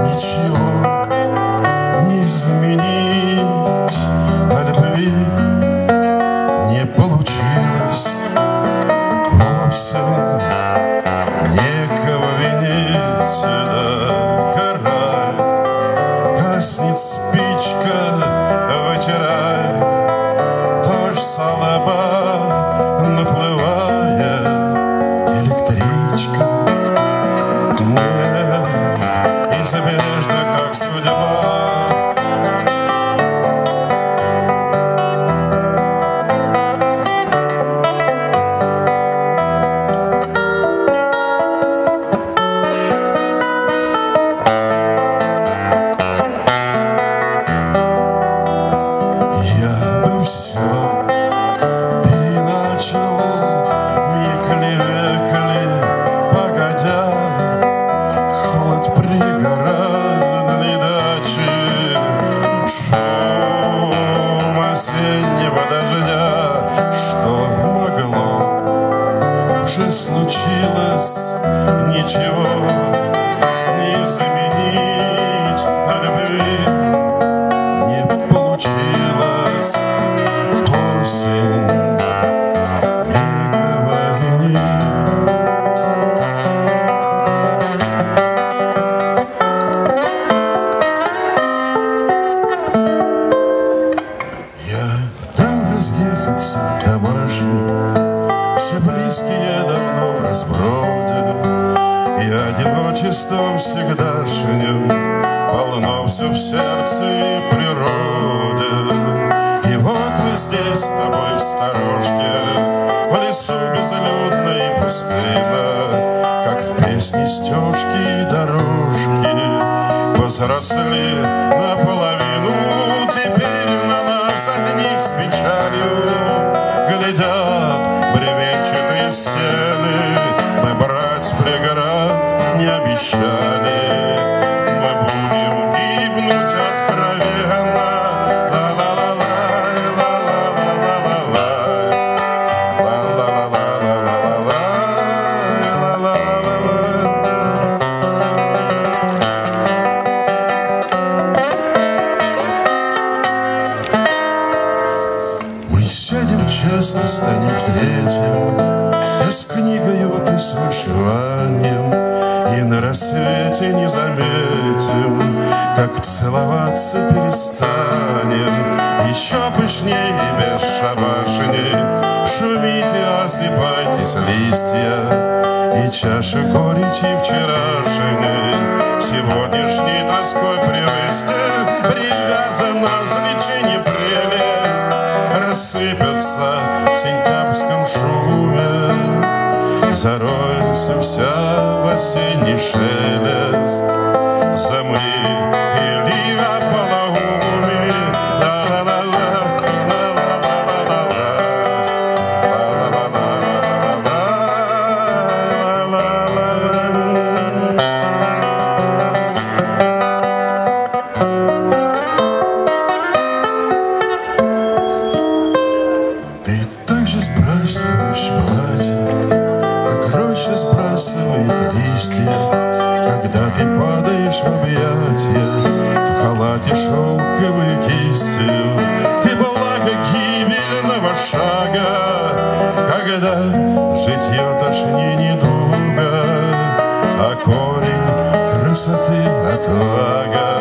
Ничего не изменить. О любви не получилось. Осень Некого винить. Да карать Гаснет спичка Вытирая. Дождь салаба Наплывая. Электричка suda И одиночеством всегдашним Полно все в сердце и природе. И вот мы здесь с тобой в сторожке, В лесу безлюдно и пустынно, Как в песне стежки и дорожки. Возросли наполовину Теперь на нас одни с печалью Глядят бревенчатые стены. Мы брать преград не обещали Мы будем гибнуть откровенно Ла-ла-ла-лай, ла-ла-ла-ла-ла-лай. Ла-ла-ла-ла-ла-ла-лай, ла-ла-ла-ла-лай. Мы сядем честно, станем в третьем с книгою, ты с вышиванием И на рассвете не заметим Как целоваться перестанем. Еще пышнее и бесшабашней Шумите, осыпайтесь листья И чаша горечи вчерашней. Сегодняшней тоской прелести Привязана влечение прелесть. Рассыпется в сентябрьском шуме Зароется вся в осенний шелест. Замы падаешь в объятия, В халате шелковой кистью. Ты была как гибельного шага, Когда житье тошни недуга, А корень красоты отвага.